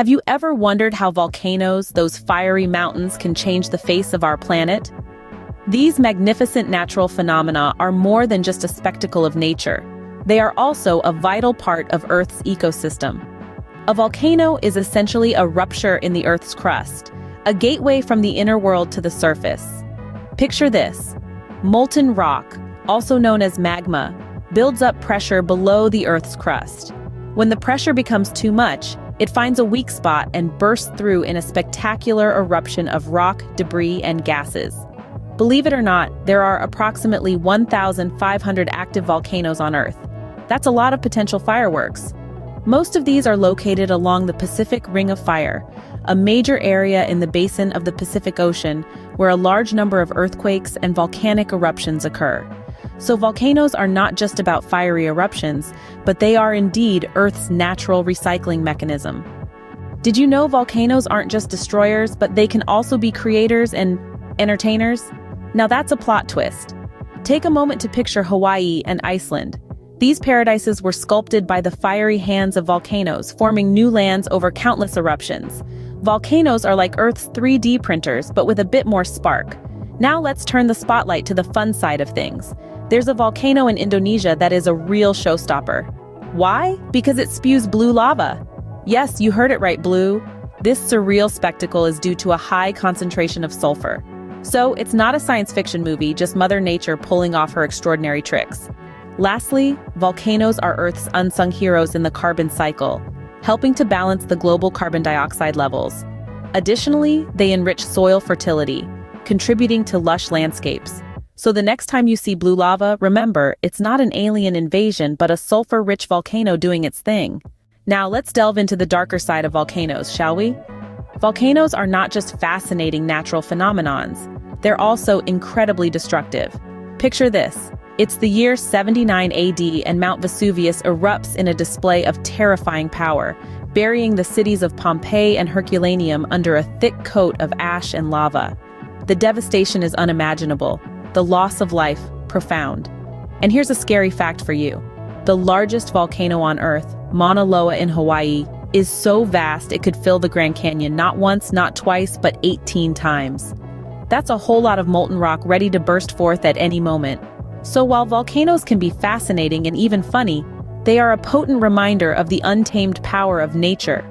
Have you ever wondered how volcanoes, those fiery mountains, can change the face of our planet? These magnificent natural phenomena are more than just a spectacle of nature. They are also a vital part of Earth's ecosystem. A volcano is essentially a rupture in the Earth's crust, a gateway from the inner world to the surface. Picture this. Molten rock, also known as magma, builds up pressure below the Earth's crust. When the pressure becomes too much, it finds a weak spot and bursts through in a spectacular eruption of rock, debris, and gases. Believe it or not, there are approximately 1,500 active volcanoes on Earth. That's a lot of potential fireworks. Most of these are located along the Pacific Ring of Fire, a major area in the basin of the Pacific Ocean where a large number of earthquakes and volcanic eruptions occur. So volcanoes are not just about fiery eruptions, but they are indeed Earth's natural recycling mechanism. Did you know volcanoes aren't just destroyers, but they can also be creators and entertainers? Now that's a plot twist. Take a moment to picture Hawaii and Iceland. These paradises were sculpted by the fiery hands of volcanoes, forming new lands over countless eruptions. Volcanoes are like Earth's 3D printers, but with a bit more spark. Now let's turn the spotlight to the fun side of things. There's a volcano in Indonesia that is a real showstopper. Why? Because it spews blue lava. Yes, you heard it right, blue. This surreal spectacle is due to a high concentration of sulfur. So it's not a science fiction movie, just Mother Nature pulling off her extraordinary tricks. Lastly, volcanoes are Earth's unsung heroes in the carbon cycle, helping to balance the global carbon dioxide levels. Additionally, they enrich soil fertility, contributing to lush landscapes. So the next time you see blue lava, remember, it's not an alien invasion but a sulfur-rich volcano doing its thing. Now let's delve into the darker side of volcanoes, shall we? Volcanoes are not just fascinating natural phenomenons, they're also incredibly destructive. Picture this. It's the year 79 AD and Mount Vesuvius erupts in a display of terrifying power, burying the cities of Pompeii and Herculaneum under a thick coat of ash and lava. The devastation is unimaginable, the loss of life profound. And here's a scary fact for you. The largest volcano on Earth, Mauna Loa in Hawaii, is so vast it could fill the Grand Canyon not once, not twice, but 18 times. That's a whole lot of molten rock ready to burst forth at any moment. So while volcanoes can be fascinating and even funny, they are a potent reminder of the untamed power of nature.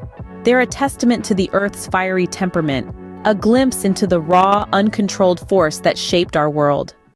They're a testament to the Earth's fiery temperament, a glimpse into the raw, uncontrolled force that shaped our world.